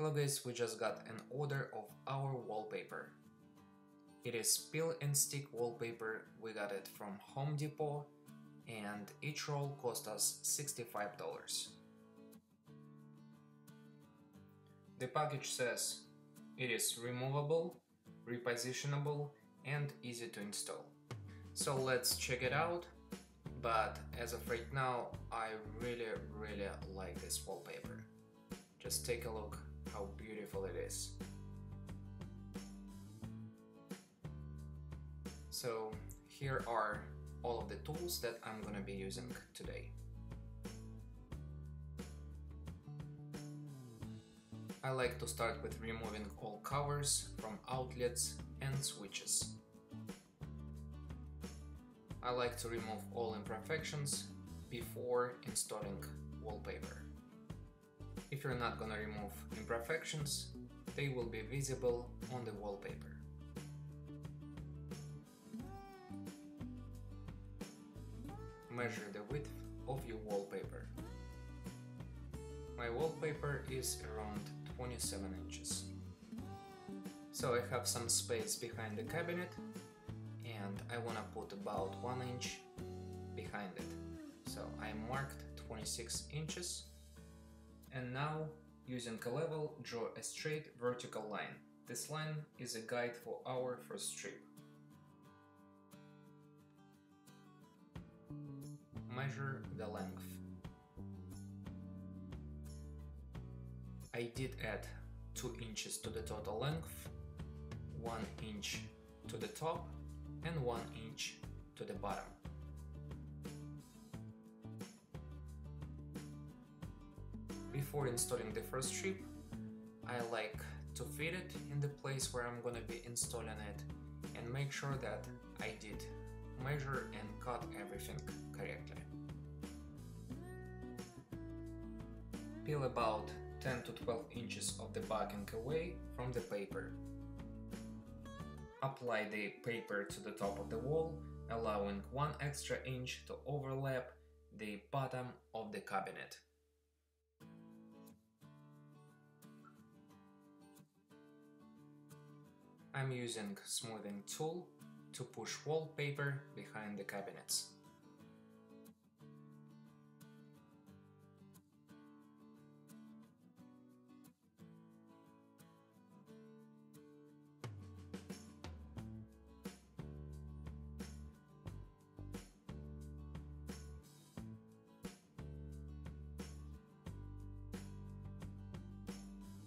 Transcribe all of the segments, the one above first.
Hello guys, we just got an order of our wallpaper. It is peel and stick wallpaper, we got it from Home Depot and each roll cost us $65. The package says it is removable, repositionable and easy to install. So let's check it out, but as of right now I really really like this wallpaper. Just take a look how beautiful it is. So here are all of the tools that I'm gonna be using today. I like to start with removing all covers from outlets and switches. I like to remove all imperfections before installing wallpaper. If you're not gonna remove imperfections, they will be visible on the wallpaper. Measure the width of your wallpaper. My wallpaper is around 27 inches. So I have some space behind the cabinet and I wanna put about 1 inch behind it. So I marked 26 inches and now using a level draw a straight vertical line. This line is a guide for our first strip. Measure the length. I did add 2 inches to the total length, 1 inch to the top and 1 inch to the bottom. Before installing the first strip, I like to fit it in the place where I'm gonna be installing it and make sure that I did measure and cut everything correctly. Peel about 10 to 12 inches of the backing away from the paper. Apply the paper to the top of the wall, allowing one extra inch to overlap the bottom of the cabinet. I'm using smoothing tool to push wallpaper behind the cabinets.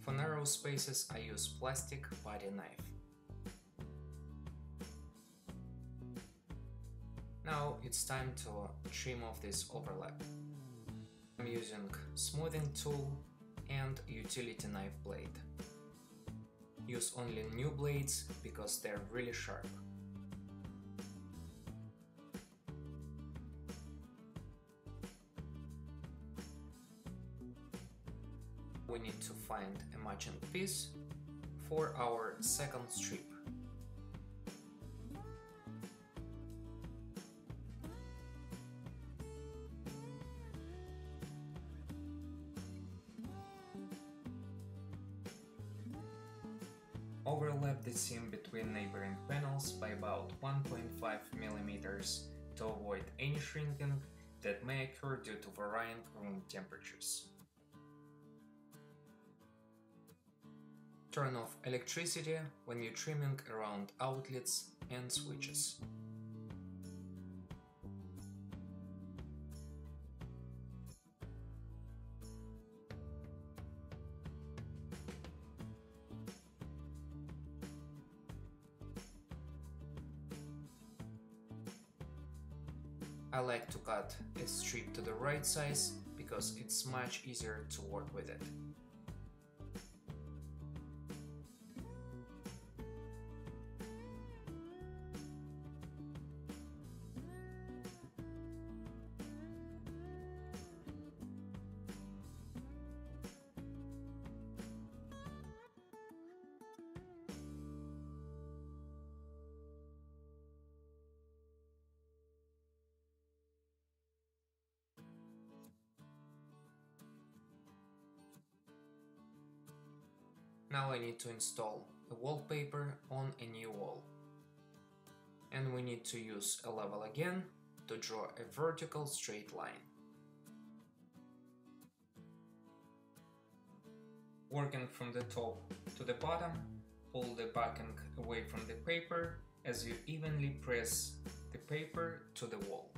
For narrow spaces I use plastic putty knife. Now it's time to trim off this overlap. I'm using smoothing tool and utility knife blade. Use only new blades because they're really sharp. we need to find a matching piece for our second strip. Overlap the seam between neighboring panels by about 1.5 mm to avoid any shrinking that may occur due to varying room temperatures. Turn off electricity when you're trimming around outlets and switches. I like to cut a strip to the right size because it's much easier to work with it. Now I need to install a wallpaper on a new wall. And we need to use a level again to draw a vertical straight line. Working from the top to the bottom, pull the backing away from the paper as you evenly press the paper to the wall.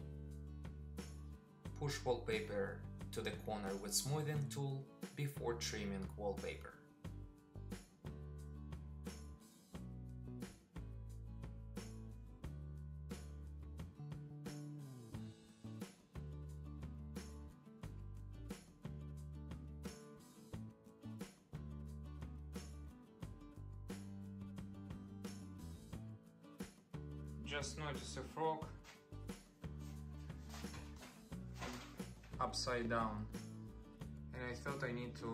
Push wallpaper to the corner with smoothing tool before trimming wallpaper. Just notice a frog upside down. And I thought I need to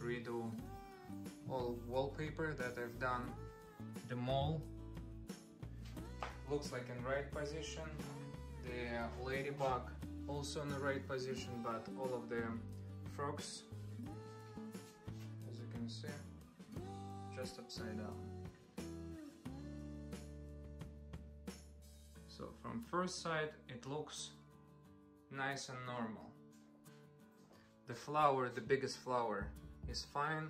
redo all wallpaper that I've done. The mole looks like in right position. The ladybug also in the right position but all of the frogs as you can see just upside down So from first sight it looks nice and normal. The flower, the biggest flower, is fine,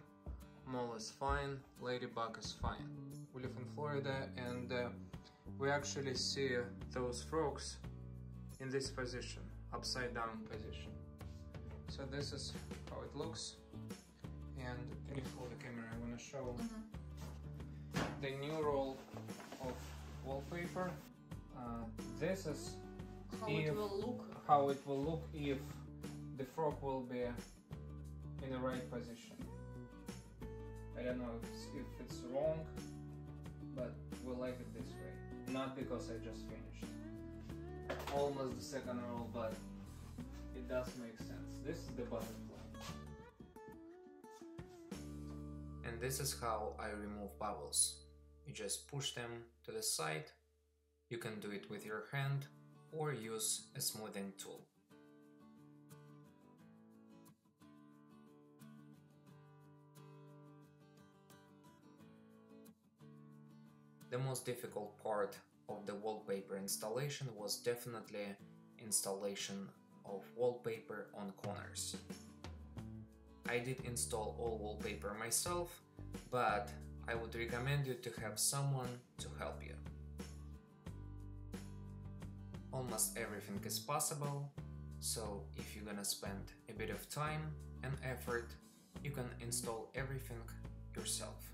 mole is fine, ladybug is fine. We live in Florida and uh, we actually see those frogs in this position, upside down position. So this is how it looks. And can you hold the camera? I want to show mm -hmm. the new roll of wallpaper uh, this is how if, it will look. How it will look if the frog will be in the right position. I don't know if it's, if it's wrong, but we like it this way. Not because I just finished. Almost the second roll, but it does make sense. This is the butterfly. And this is how I remove bubbles. You just push them to the side you can do it with your hand or use a smoothing tool. The most difficult part of the wallpaper installation was definitely installation of wallpaper on corners. I did install all wallpaper myself, but I would recommend you to have someone to help you almost everything is possible, so if you're gonna spend a bit of time and effort, you can install everything yourself.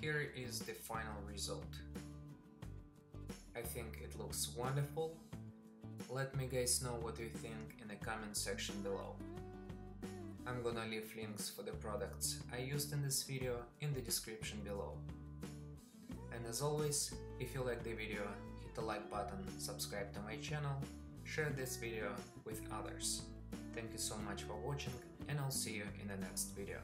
Here is the final result. I think it looks wonderful. Let me guys know what you think in the comment section below. I'm gonna leave links for the products I used in this video in the description below. And as always, if you like the video, hit the like button, subscribe to my channel, share this video with others. Thank you so much for watching and I'll see you in the next video.